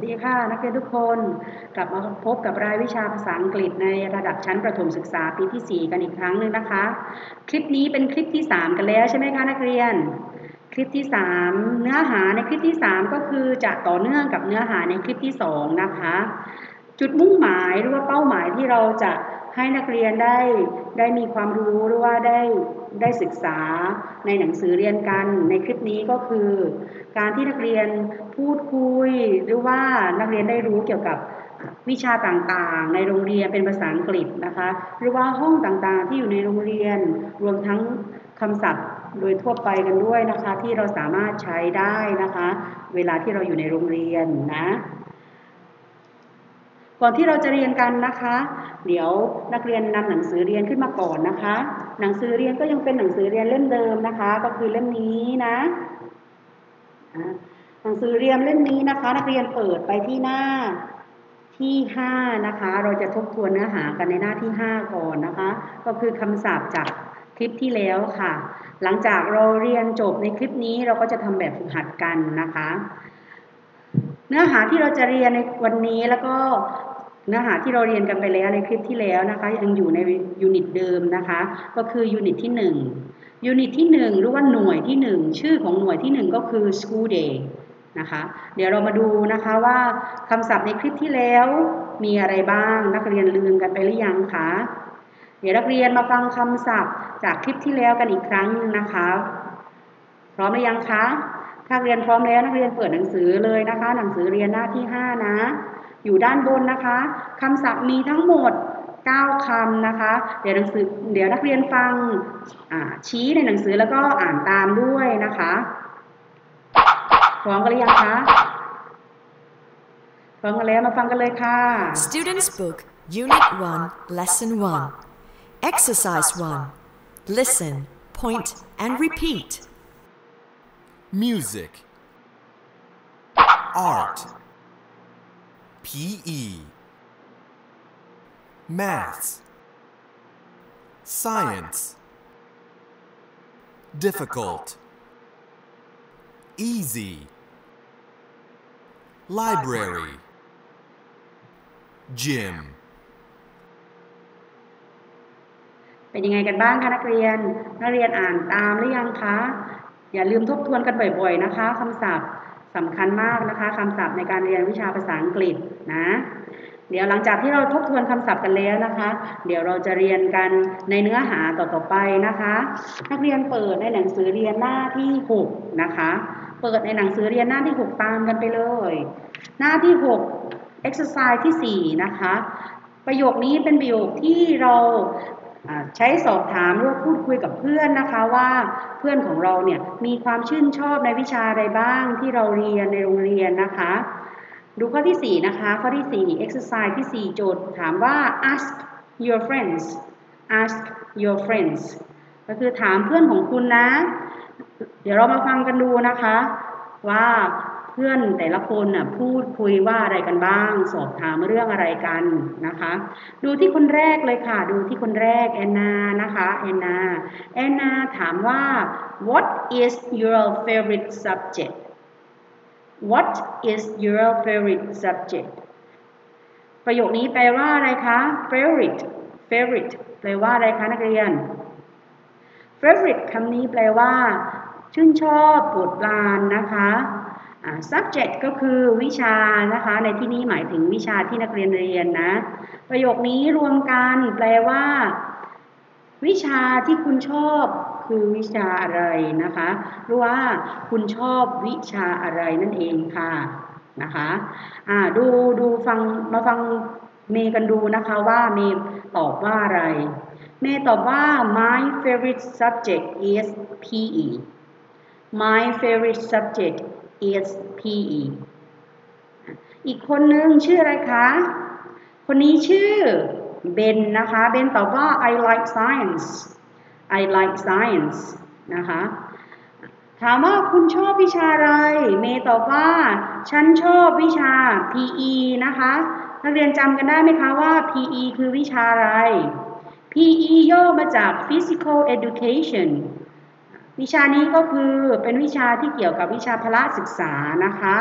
วัสดีค่ะ นักเรียนทุกคนกลับมาพบกับรายวิชาภาษาอังกฤษในระดับชั้นประถมศึกษาปีที่ 4 กันอีกครั้งหนึ่งนะคะ คลิปนี้เป็นคลิปที่ 3 กันแล้วใช่ไหมคะนักเรียน คลิปที่ 3 เนื้อหาในคลิปที่ 3 ก็คือจะต่อเนื่องกับเนื้อหาในคลิปที่ 2 นะคะ จุดมุ่งหมายหรือว่าเป้าหมายที่เราจะให้นักเรียนได้ได้มีความรู้หรือว่าได้ได้ศึกษาในหนังสือเรียนกันในคลิปนี้ก็คือ การที่นักเรียน พูดคุย หรือว่านักเรียนได้รู้เกี่ยวกับวิชาต่างๆ ในโรงเรียนเป็นภาษาอังกฤษนะคะ หรือว่าห้องต่างๆที่อยู่ในโรงเรียน รวมทั้งคำศัพท์โดยทั่วไปกันด้วยนะคะ ที่เราสามารถใช้ได้นะคะ เวลาที่เราอยู่ในโรงเรียนนะก่อนที่เราจะเรียนกันนะคะ เดี๋ยวนักเรียนนำหนังสือเรียนขึ้นมาก่อนนะคะ หนังสือเรียนก็ยังเป็นหนังสือเรียนเล่มเดิมนะคะ ก็คือเล่มนี้นะ หนังสือเรียนเล่มนี้นะคะ นักเรียนเปิดไปที่หน้าที่ 5 นะคะ เราจะทบทวนเนื้อหากันในหน้าที่ 5 ก่อนนะคะ ก็คือคำศัพท์จากคลิปที่แล้วค่ะ หลังจากเราเรียนจบในคลิปนี้เราก็จะทำแบบฝึกหัดกันนะคะ เนื้อหาที่เราจะเรียนในวันนี้แล้วก็เนื้อหาที่เราเรียนกันไปแล้วในคลิปที่แล้วนะคะ ยังอยู่ในยูนิตเดิมนะคะ ก็คือยูนิตที่ 1 ยูนิตที่ 1 หรือว่าหน่วยที่ 1 ชื่อของหน่วยที่ 1 ก็คือ school day นะคะ เดี๋ยวเรามาดูนะคะว่าคำศัพท์ในคลิปที่แล้วมีอะไรบ้างนักเรียนลืมกันไปหรือยังคะเดี๋ยวนักเรียนมาฟังคำศัพท์จากคลิปที่แล้วกันอีกครั้งนะคะ พร้อมหรือยังคะถ้าเรียนพร้อมแล้วนักเรียนเปิดหนังสือเลยนะคะ หนังสือเรียนหน้าที่ 5 นะ อยู่ด้านบนนะคะคำศัพท์มีทั้งหมด 9คำนะคะ เดี๋ยวหนังสือเดี๋ยวนักเรียนฟังชี้ในหนังสือแล้วก็อ่านตามด้วยนะคะ พร้อมกันหรือยังคะพร้อมกันแล้วมาฟังกันเลยค่ะ Students Book Unit 1 Lesson 1 Exercise 1 Listen, point and repeat Music Art PE Maths Science Difficult Easy Library Gym เป็นยังไงกันบ้างคะนักเรียน นักเรียนอ่านตามหรือยังคะ อย่าลืมทบทวนกันบ่อยๆนะคะคำศัพท์สำคัญมากนะคะคำศัพท์ในการเรียนวิชาภาษาอังกฤษนะ เดี๋ยวหลังจากที่เราทบทวนคำศัพท์กันแล้วนะคะ เดี๋ยวเราจะเรียนกันในเนื้อหาต่อๆไปนะคะ นักเรียนเปิดในหนังสือเรียนหน้าที่ 6 นะคะ เปิดในหนังสือเรียนหน้าที่ 6 ตามกันไปเลย หน้าที่ 6 exercise ที่ 4 นะคะ ประโยคนี้เป็นประโยคที่เราใช้สอบถามหรือพูดคุยกับเพื่อนนะคะว่าเพื่อนของเราเนี่ยมีความชื่นชอบในวิชาใดบ้างที่เราเรียนในโรงเรียนนะคะ ดูข้อที่ 4 นะคะ ข้อที่ 4 exercise ที่ 4 โจทย์ถามว่า ask your friends ask your friends ก็คือถามเพื่อนของคุณนะ เดี๋ยวเรามาฟังกันดูนะคะ ว่าเพื่อนแต่ละคนน่ะพูดคุยว่าอะไรกันบ้าง สอบถามเรื่องอะไรกันนะคะ ดูที่คนแรกเลยค่ะ ดูที่คนแรกแอนนานะคะแอนนาแอนนาถามว่า what is your favorite subject what is your favorite subject ประโยคนี้แปลว่าอะไรคะ favorite favorite แปลว่าอะไรคะนักเรียน favorite คำนี้แปลว่า ชื่นชอบโปรดปรานนะคะ subject ก็คือวิชานะคะ ในที่นี้หมายถึงวิชาที่นักเรียนเรียนนะ ประโยคนี้รวมกันแปลว่า วิชาที่คุณชอบคือวิชาอะไรนะคะหรือว่าคุณชอบวิชาอะไรนั่นเองค่ะนะคะะดูดูฟังมาฟังเมย์กันดูนะคะว่าเมย์ตอบว่าอะไร เมย์ตอบว่า my favorite subject is PE my favorite subject is PE อีกคนนึงชื่ออะไรคะ คนนี้ชื่อเบนนะคะ เบนตอบว่า I like science I like science นะคะ ถามว่าคุณชอบวิชาอะไร เมย์ตอบว่า ฉันชอบวิชา PE นะคะ นักเรียนจำกันได้ไหมคะว่า PE คือวิชาอะไร PE ย่อมาจาก physical education วิชานี้ก็คือเป็นวิชาที่เกี่ยวกับวิชาพละศึกษานะคะ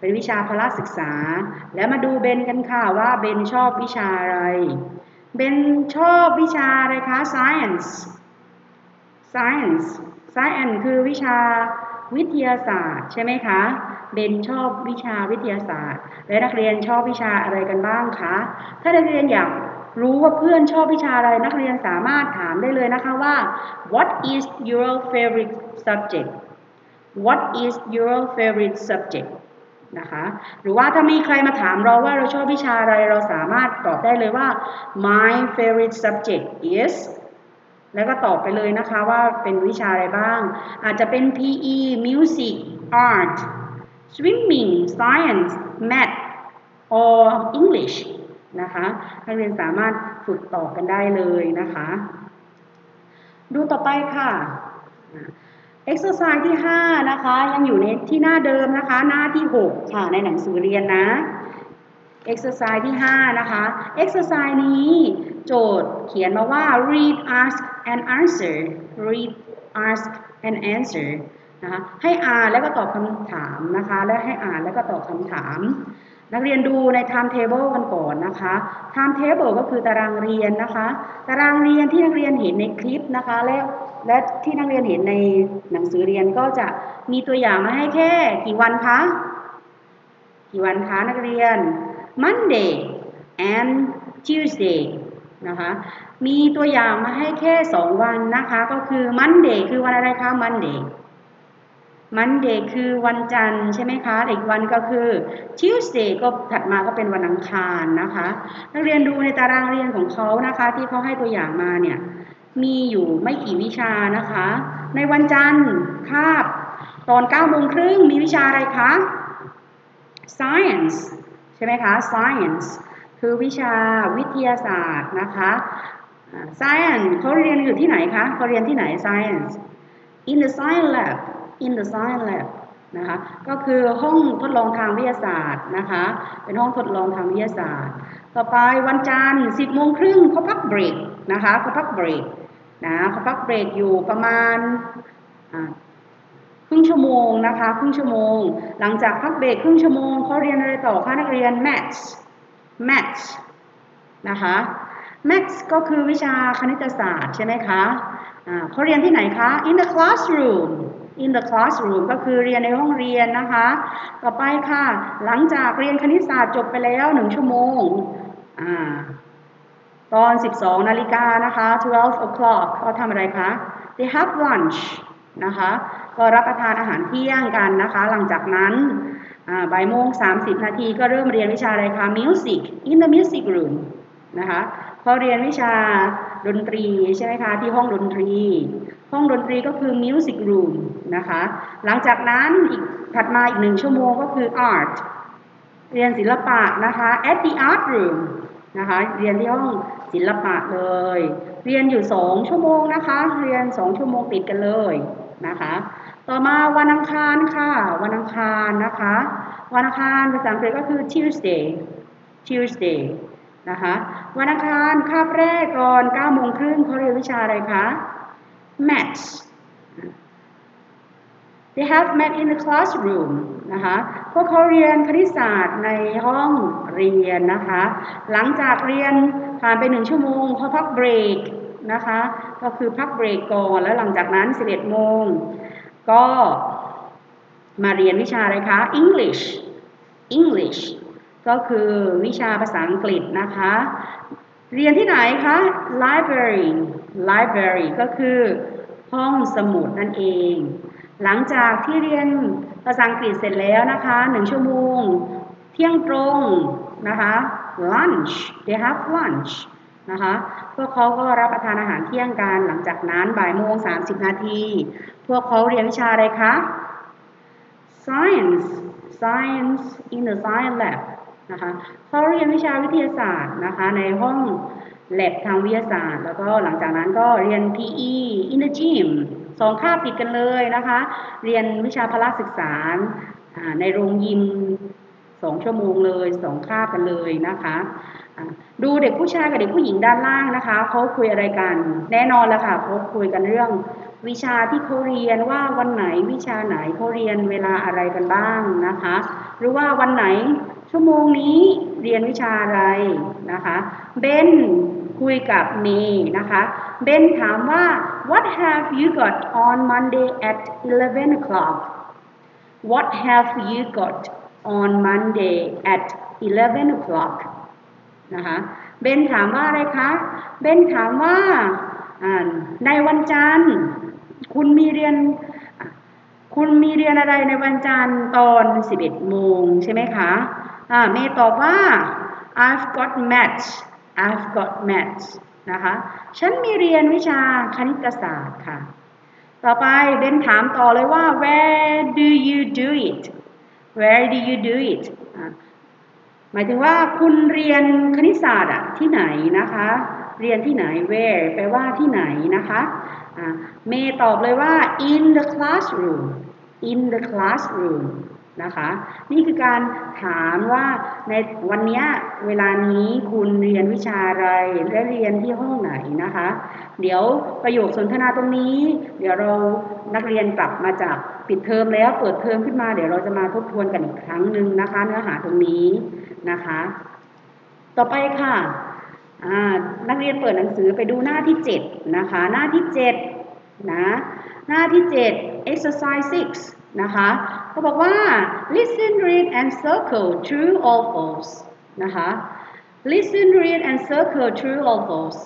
เป็นวิชาพละศึกษา แล้วมาดูเบนกันค่ะว่าเบนชอบวิชาอะไร เบนชอบวิชาอะไรคะ science science science คือวิชาวิทยาศาสตร์ใช่ไหมคะ เบนชอบวิชาวิทยาศาสตร์ และนักเรียนชอบวิชาอะไรกันบ้างคะ ถ้านักเรียนอยาก รู้ว่าเพื่อนชอบวิชาอะไรนักเรียนสามารถถามได้เลยนะคะว่า what is your favorite subject what is your favorite subject นะคะหรือว่าถ้ามีใครมาถามเราว่าเราชอบวิชาอะไรเราสามารถตอบได้เลยว่า my favorite subject is แล้วก็ตอบไปเลยนะคะว่าเป็นวิชาอะไรบ้าง อาจจะเป็น PE music art swimming science math or English นะคะนักเรียนสามารถฝึกตอบกันได้เลยนะคะ ดูต่อไปค่ะ exercise ที่ 5 นะคะ ยังอยู่ในที่หน้าเดิมนะคะ หน้าที่ 6 ค่ะ ในหนังสือเรียนนะ exercise ที่ 5 นะคะ exercise นี้โจทย์เขียนมาว่า read ask and answer read ask and answer นะคะให้อ่านแล้วก็ตอบคำถามนะคะ และให้อ่านแล้วก็ตอบคำถาม นักเรียนดูใน timetable กันก่อนนะคะ timetable ก็คือตารางเรียนนะคะ ตารางเรียนที่นักเรียนเห็นในคลิปนะคะ และและที่นักเรียนเห็นในหนังสือเรียนก็จะมีตัวอย่างมาให้แค่กี่วันคะ กี่วันคะนักเรียน Monday and Tuesday นะคะ มีตัวอย่างมาให้แค่ 2 วันนะคะ ก็คือ Monday คือวันอะไรคะ Monday Monday คือวันจันทร์ใช่ไหมคะอีกวันก็คือ Tuesday ก็ถัดมาก็เป็นวันอังคารนะคะ นักเรียนดูในตารางเรียนของเขานะคะ ที่เขาให้ตัวอย่างมาเนี่ยมีอยู่ไม่กี่วิชานะคะ ในวันจันทร์คาบตอน9โมงครึ่งมีวิชาอะไรคะ science ใช่ไหมคะ science คือวิชาวิทยาศาสตร์นะคะ science เขาเรียนอยู่ที่ไหนคะเขาเรียนที่ไหน science in the science lab in the science lab นะคะก็คือห้องทดลองทางวิทยาศาสตร์นะคะเป็นห้องทดลองทางวิทยาศาสตร์ ต่อไปวันจันทร์10โมงครึ่งเขาพักเบรกนะคะเขาพักเบรกนะเขาพักเบรกอยู่ประมาณครึ่งชั่วโมงนะคะครึ่งชั่วโมง หลังจากพักเบรกครึ่งชั่วโมงเขาเรียนอะไรต่อคะนักเรียน math math นะคะ math ก็คือวิชาคณิตศาสตร์ใช่ไหมคะะเขาเรียนที่ไหนคะ in the classroom in the classroom ก็คือเรียนในห้องเรียนนะคะ ต่อไปค่ะ หลังจากเรียนคณิตศาสตร์จบไปแล้วหนึ่งชั่วโมงอ่าตอน 12 นาฬิกานะคะ 12 o'clock เขาทำอะไรคะ they have lunch นะคะ ก็รับประทานอาหารเที่ยงกันนะคะ หลังจากนั้นบ่ายโมง 30 นาทีก็เริ่มเรียนวิชาอะไรคะ music in the music room นะคะเขาเรียนวิชาดนตรีใช่ไหมคะ ที่ห้องดนตรี ห้องดนตรีก็คือ music room นะคะ หลังจากนั้นอีกถัดมาอีกหนึ่งชั่วโมงก็คือ art เรียนศิลปะนะคะ at the art room นะคะ เรียนที่ห้องศิลปะเลย เรียนอยู่2ชั่วโมงนะคะ เรียน2ชั่วโมงติดกันเลยนะคะ ต่อมาวันอังคารค่ะ วันอังคารนะคะ วันอังคารภาษาอังกฤษก็คือ Tuesday Tuesday นะคะ วันอังคารคาบแรกก่อน9โมงครึ่งเขาเรียนวิชาอะไรคะ Maths they have math in the classroom นะคะพวกเขาเรียนคณิตศาสตร์ในห้องเรียนนะคะ หลังจากเรียนผ่านไปหนึ่งชั่วโมงเขาพักเบรกนะคะ ก็คือพักเบรกก่อนแล้วหลังจากนั้น 11 โมง ก็มาเรียนวิชาอะไรคะ English English ก็คือวิชาภาษาอังกฤษนะคะ เรียนที่ไหนคะ library library ก็คือห้องสมุดนั่นเอง หลังจากที่เรียนภาษาอังกฤษเสร็จแล้วนะคะหนึ่งชั่วโมง เที่ยงตรงนะคะ lunch they have lunch นะคะพวกเขาก็รับประทานอาหารเที่ยงกันหลังจากนั้นบ่ายโมง30นาที พวกเขาเรียนวิชาอะไรคะ science science in the science lab นะคะเขาเรียนวิชาวิทยาศาสตร์นะคะในห้องแลบทางวิทยาศาสตร์ แล้วก็หลังจากนั้นก็เรียน PE in the gym สองคาบติดกันเลยนะคะ เรียนวิชาพละศึกษาในโรงยิมสองชั่วโมงเลยสองคาบกันเลยนะคะดูเด็กผู้ชายกับเด็กผู้หญิงด้านล่างนะคะเขาคุยอะไรกันแน่นอนแล้วค่ะเขาคุยกันเรื่องวิชาที่เขาเรียนว่าวันไหนวิชาไหนเขาเรียนเวลาอะไรกันบ้างนะคะ หรือว่าวันไหน ชั่วโมงนี้เรียนวิชาอะไรนะคะเบนคุยกับเมย์นะคะเบนถามว่า what have you got on Monday at 11 o'clock what have you got on Monday at 11 o'clock นะคะเบนถามว่าอะไรคะเบนถามว่าในวันจันทร์ คุณมีเรียน คุณมีเรียนอะไรในวันจันทร์ตอน 11 โมงใช่ไหมคะ เมย์ตอบว่า I've got maths I've got maths นะคะ ฉันมีเรียนวิชาคณิตศาสตร์ค่ะ ต่อไปเบนถามต่อเลยว่า where do you do it where do you do it หมายถึงว่าคุณเรียนคณิตศาสตร์อะที่ไหนนะคะ เรียนที่ไหน where แปลว่าที่ไหนนะคะเมย์ตอบเลยว่า in the classroom in the classroom นะคะ นี่คือการถามว่าในวันนี้เวลานี้คุณเรียนวิชาอะไรและเรียนที่ห้องไหนนะคะ เดี๋ยวประโยคสนทนาตรงนี้ เดี๋ยวเรานักเรียนกลับมาจากปิดเทอมแล้วเปิดเทอมขึ้นมา เดี๋ยวเราจะมาทบทวนกันอีกครั้งหนึ่งนะคะเนื้อหาตรงนี้นะคะ ต่อไปค่ะนักเรียนเปิดหนังสือไปดูหน้าที่ 7 นะคะ หน้าที่7นะ หน้าที่ 7 exercise 6 นะคะเขาบอกว่า listen read and circle true or false นะคะ listen read and circle true or false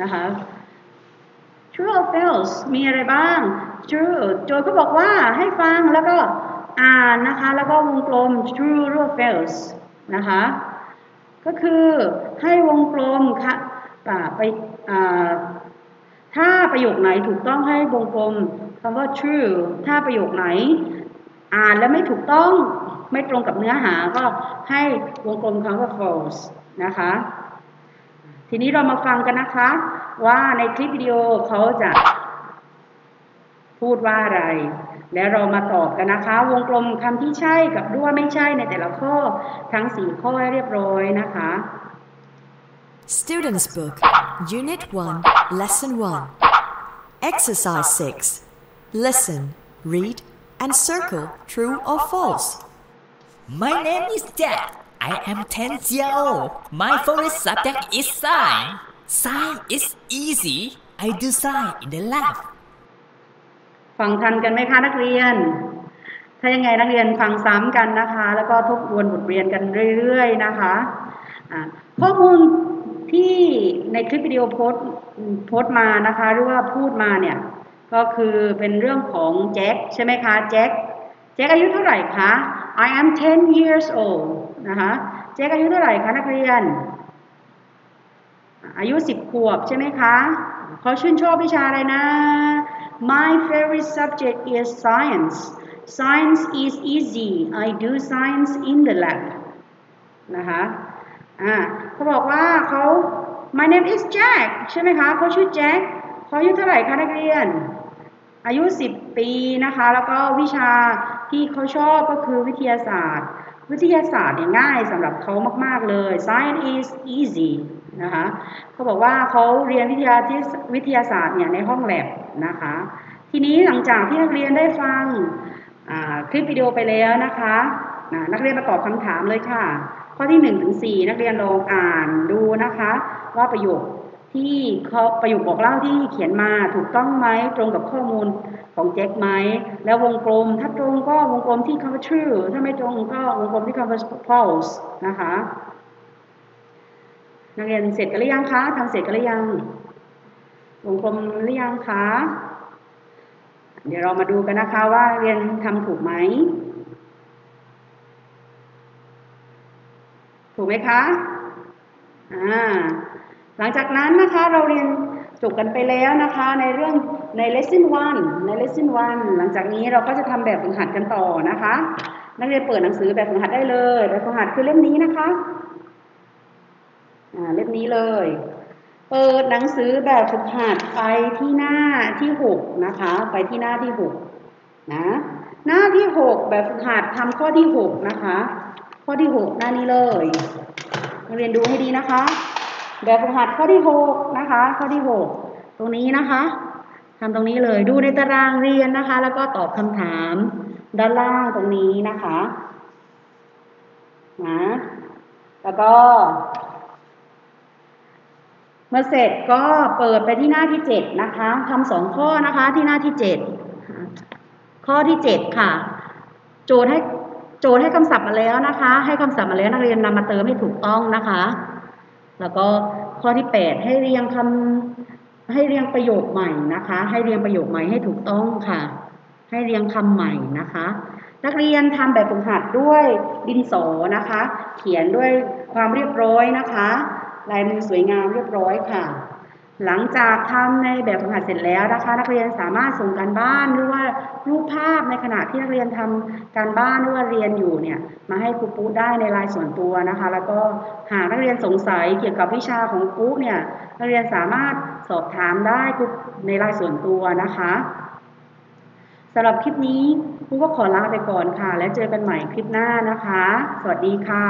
นะคะ true or false มีอะไรบ้าง true โจทย์เขาบอกว่าให้ฟังแล้วก็อ่านนะคะ แล้วก็วงกลม true or false นะคะ ก็คือให้วงกลมค่ะไป ถ้าประโยคไหนถูกต้องให้วงกลมคำว่า true ถ้าประโยคไหน อ่านแล้วไม่ถูกต้องไม่ตรงกับเนื้อหาก็ให้วงกลมคำว่า false นะคะ ทีนี้เรามาฟังกันนะคะ ว่าในคลิปวิดีโอเขาจะพูดว่าอะไร แล้วเรามาตอบกันนะคะ วงกลมคำที่ใช่กับด้วยไม่ใช่ในแต่ละข้อทั้งสี่ข้อให้เรียบร้อยนะคะ Students Book Unit 1 Lesson 1 Exercise 6 Listen, read and circle true or false My name is Jack I am 10 years old My favorite subject is science Science is easy I do science in the lab ฟังทันกันไหมคะนักเรียน ถ้ายังไงนักเรียนฟังซ้ำกันนะคะ แล้วก็ทบทวนบทเรียนกันเรื่อยๆนะคะข้อมูล ที่ในคลิปวิดีโอโพสโพสมานะคะ หรือว่าพูดมาเนี่ย ก็คือเป็นเรื่องของแจ็คใช่ไหมคะแจ็คแจ็คอายุเท่าไหร่คะ I am 10 years old นะคะแจ็คอายุเท่าไหร่คะนักเรียน อายุ 10 ขวบใช่ไหมคะเขาชื่นชอบวิชาอะไรนะ My favorite subject is science Science is easy I do science in the lab นะคะ อ่าเขาบอกว่าเขา My name is Jack ใช่ไหมคะเขาชื่อแจ็คเขาอายุเท่าไหร่คะนักเรียน อายุ 10 ปีนะคะ แล้วก็วิชาที่เขาชอบก็คือวิทยาศาสตร์ วิทยาศาสตร์เนี่ยง่ายสำหรับเขามาก ๆ เลย Science is easy นะคะเขาบอกว่าเขาเรียนวิทยาที่วิทยาศาสตร์เนี่ยในห้องแลบนะคะ ทีนี้หลังจากที่นักเรียนได้ฟังคลิปวิดีโอไปแล้วนะคะ นักเรียนมาตอบคำถามเลยค่ะ ข้อที่1นถึงสนักเรียนลองอ่านดูนะคะ ว่าประโยคที่เขาประโยคบอกเล่าที่เขียนมาถูกต้องไหมตรงกับข้อมูลของแจ็คไหมแล้ววงกลม ถ้าตรงก็วงกลมที่คำว่า true ถ้าไม่ตรงก็วงกลมที่คำว่า false นะคะนักเรียนเสร็จกันหรือยังคะทำเสร็จกันหรือยังวงกลมหรือยังคะเดี๋ยวเรามาดูกันนะคะว่าเรียนทำถูกไหม ถูกไหมคะอ่าหลังจากนั้นนะคะเราเรียนจบกันไปแล้วนะคะในเรื่องใน lesson 1ใน lesson 1หลังจากนี้เราก็จะทำแบบฝึกหัดกันต่อนะคะ นักเรียนเปิดหนังสือแบบฝึกหัดได้เลยแบบฝึกหัดคือเล่มนี้นะคะอ่าเล่มนี้เลย เปิดหนังสือแบบฝึกหัดไปที่หน้าที่หกนะคะ ไปที่หน้าที่หกนะหน้าที่หกแบบฝึกหัดทำข้อที่หกนะคะ ข้อที่หกหน้านี้เลยนักเรียนดูให้ดีนะคะ แบบฝึกหัดข้อที่หกนะคะ ข้อที่หกตรงนี้นะคะทำตรงนี้เลยดูในตารางเรียนนะคะ แล้วก็ตอบคำถามด้านล่างตรงนี้นะคะนะแล้วก็ เมื่อเสร็จก็เปิดไปที่หน้าที่เจ็ดนะคะทำสองข้อนะคะที่หน้าที่เจ็ดข้อที่เจ็ดค่ะ โจทย์ให้ โจทย์ให้คำศัพท์มาแล้วนะคะ ให้คำศัพท์มาแล้วนักเรียนนำมาเติมให้ถูกต้องนะคะ แล้วก็ข้อที่แปดให้เรียงคำให้เรียงประโยคใหม่นะคะ ให้เรียงประโยคใหม่ให้ถูกต้องค่ะ ให้เรียงคำใหม่นะคะ นักเรียนทำแบบฝึกหัดด้วยดินสอนะคะ เขียนด้วยความเรียบร้อยนะคะ ลายมือสวยงามเรียบร้อยค่ะ หลังจากทำในแบบฝึกหัดเสร็จแล้วนะคะ นักเรียนสามารถส่งการบ้านหรือว่ารูปภาพในขณะที่นักเรียนทำการบ้านหรือว่าเรียนอยู่เนี่ยมาให้ครูปุ๊ได้ในไลน์ส่วนตัวนะคะ แล้วก็หากนักเรียนสงสัยเกี่ยวกับวิชาของปุ๊เนี่ยนักเรียนสามารถสอบถามได้ในไลน์ส่วนตัวนะคะสำหรับคลิปนี้ครูก็ขอลาไปก่อนค่ะ แล้วเจอกันใหม่คลิปหน้านะคะ สวัสดีค่ะ